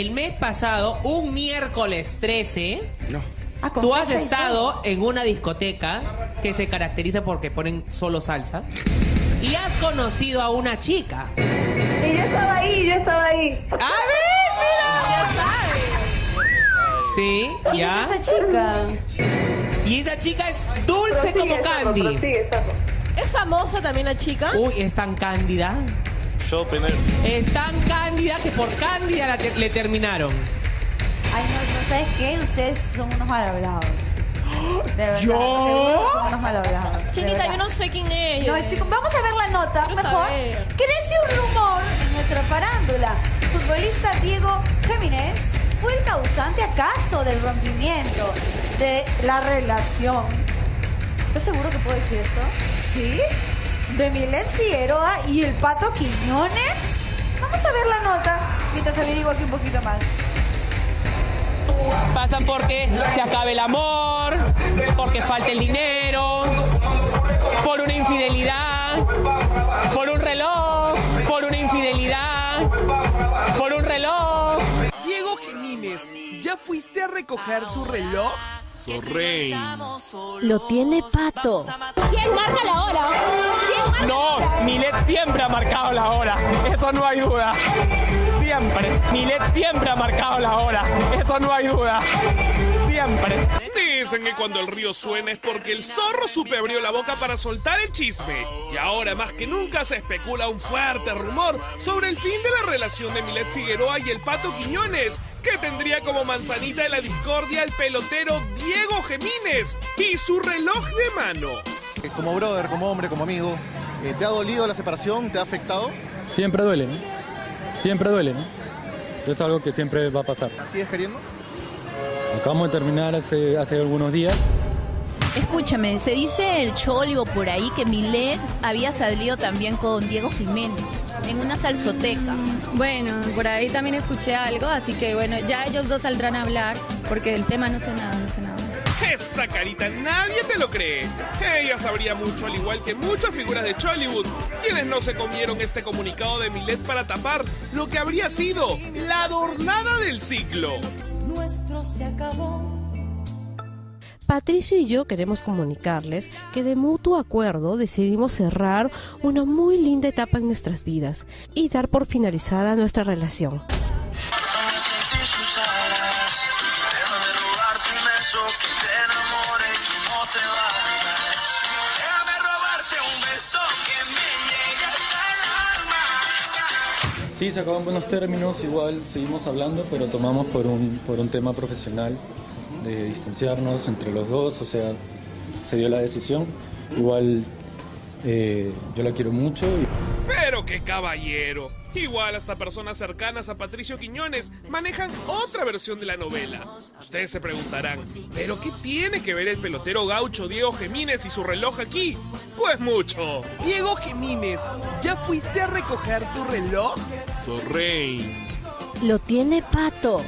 El mes pasado, un miércoles 13, Ah, con tú has estado en una discoteca que se caracteriza porque ponen solo salsa y has conocido a una chica. Y yo estaba ahí, yo estaba ahí. ¡A ver, mira! Sí, ¿Quién ya. es esa chica? Y esa chica es dulce como Prosigue, Candy. prosigue. ¿Es famosa también la chica? Uy, es tan cándida. Yo primero. Es tan cándida que por cándida la te- le terminaron. Ay, no, no sabes qué, ustedes son unos mal hablados. De verdad. ¿Yo? seguro Son unos mal hablados. de Chinita, verdad. yo no sé quién es. No, sí, vamos a ver la nota, Quiero mejor. saber. Crece un rumor en nuestra farándula. Futbolista Diego Géminis fue el causante acaso del rompimiento de la relación. ¿Estás seguro que puedo decir esto? ¿Sí? De Milet Figueroa y el Pato Quiñones. Vamos a ver la nota mientras averiguo aquí un poquito más. Pasan porque se acabe el amor, porque falta el dinero, por una infidelidad, por un reloj, por una infidelidad, por un reloj. Diego Jiménez, ¿ya fuiste a recoger tu reloj? Sorrey. Lo tiene Pato. ¿Quién marca la hora? ¿Quién marca No, Milet siempre ha marcado la hora, eso no hay duda. Siempre. Milet siempre ha marcado la hora, eso no hay duda. Siempre. Dicen que cuando el río suena es porque el zorro supe abrió la boca para soltar el chisme. Y ahora más que nunca se especula un fuerte rumor sobre el fin de la relación de Milet Figueroa y el Pato Quiñones, que tendría como manzanita de la discordia el pelotero Diego Gemínez y su reloj de mano. Como brother, como hombre, como amigo, ¿te ha dolido la separación? ¿Te ha afectado? Siempre duele, ¿no? Siempre duele, ¿no? Es algo que siempre va a pasar. ¿Sigues queriendo? Acabamos de terminar hace, hace algunos días. Escúchame, se dice el cholivo por ahí que Milet había salido también con Diego Jiménez en una salsoteca. Bueno, por ahí también escuché algo, así que bueno, ya ellos dos saldrán a hablar, porque el tema no sé nada, no sé nada. Esa carita nadie te lo cree. Ella sabría mucho, al igual que muchas figuras de Chollywood, quienes no se comieron este comunicado de Milet para tapar lo que habría sido la adornada del siglo. Nuestro se acabó. Patricio y yo queremos comunicarles que de mutuo acuerdo decidimos cerrar una muy linda etapa en nuestras vidas y dar por finalizada nuestra relación. Sí, se acabó en buenos términos, igual seguimos hablando, pero tomamos por un, por un tema profesional de distanciarnos entre los dos, o sea, se dio la decisión. Igual eh, yo la quiero mucho y Pero qué caballero. Igual hasta personas cercanas a Patricio Quiñones manejan otra versión de la novela. Ustedes se preguntarán, ¿pero qué tiene que ver el pelotero gaucho Diego Gemínez y su reloj aquí? Pues mucho. Diego Gemínez, ¿ya fuiste a recoger tu reloj? Sorrey. Lo tiene Pato.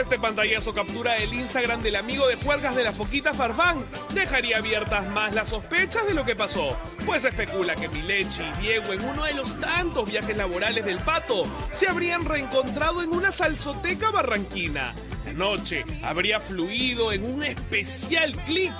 Este pantallazo captura el Instagram del amigo de juergas de la Foquita Farfán. Dejaría abiertas más las sospechas de lo que pasó, pues se especula que Milechi y Diego en uno de los tantos viajes laborales del Pato se habrían reencontrado en una salsoteca barranquina. Noche habría fluido en un especial clic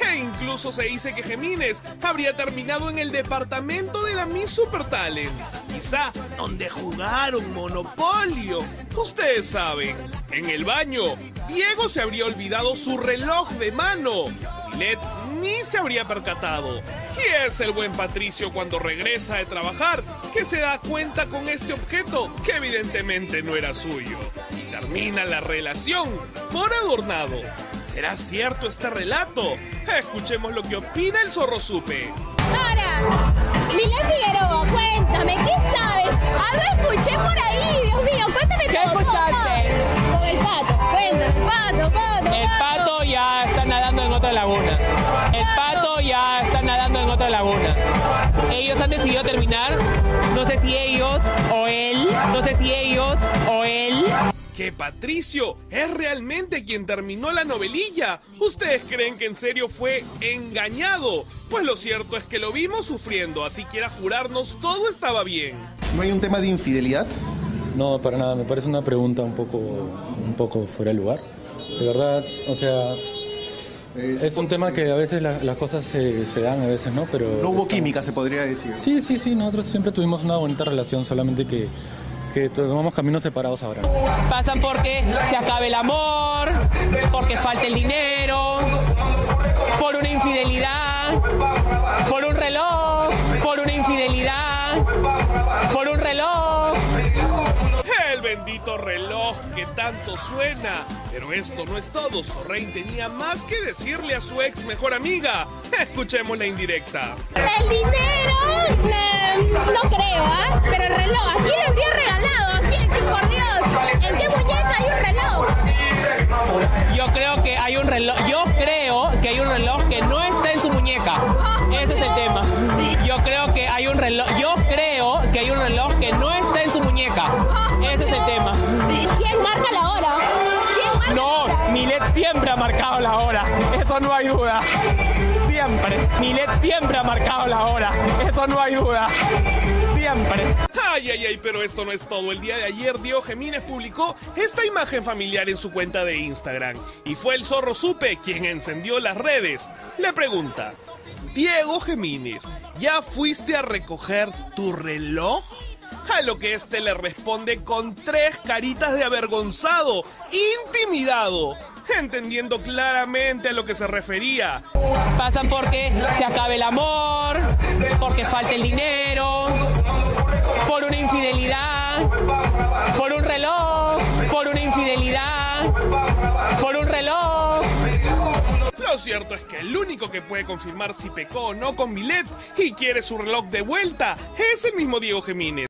e incluso se dice que Gemínez habría terminado en el departamento de la Miss Super Talent. Quizá donde jugaron Monopolio. Ustedes saben, en el baño, Diego se habría olvidado su reloj de mano. Milet ni se habría percatado. Y es el buen Patricio cuando regresa de trabajar que se da cuenta con este objeto que evidentemente no era suyo. Termina la relación por adornado. ¿Será cierto este relato? Escuchemos lo que opina el zorro supe. Ahora, Milet Figueroa, cuéntame, ¿qué sabes? Algo escuché por ahí, Dios mío, cuéntame ¿Qué todo. todo, escuchaste? Con el pato, cuéntame, pato, pato, El pato ya está nadando en otra laguna. El pato ya está nadando en otra laguna. Ellos han decidido terminar. No sé si ellos o él. No sé si ellos o él. Que Patricio es realmente quien terminó la novelilla. ¿Ustedes creen que en serio fue engañado? Pues lo cierto es que lo vimos sufriendo, así quiera jurarnos todo estaba bien. ¿No hay un tema de infidelidad? No, para nada, me parece una pregunta un poco, un poco fuera de lugar. De verdad, o sea, es un tema que a veces la- las cosas se, se dan, a veces no, pero... No hubo química, se podría decir. Sí, sí, sí, nosotros siempre tuvimos una bonita relación, solamente que, que tomamos caminos separados ahora. Pasan porque se acabe el amor, porque falte el dinero, por una infidelidad, por un reloj, por una infidelidad, por un reloj. El bendito reloj que tanto suena. Pero esto no es todo. Sorrein tenía más que decirle a su ex mejor amiga. Escuchemos la indirecta. El dinero, marcado la hora. Eso no hay duda. Siempre. Milet siempre ha marcado la hora. Eso no hay duda. Siempre. Ay, ay, ay, pero esto no es todo. El día de ayer Diego Gemínez publicó esta imagen familiar en su cuenta de Instagram. Y fue el zorro Supe quien encendió las redes. Le pregunta, Diego Gemínez, ¿ya fuiste a recoger tu reloj? A lo que este le responde con tres caritas de avergonzado, intimidado, entendiendo claramente a lo que se refería. Pasan porque se acabe el amor, porque falte el dinero, por una infidelidad, por un reloj, por una infidelidad, por un reloj. Lo cierto es que el único que puede confirmar si pecó o no con Milet y quiere su reloj de vuelta es el mismo Diego Gemínez.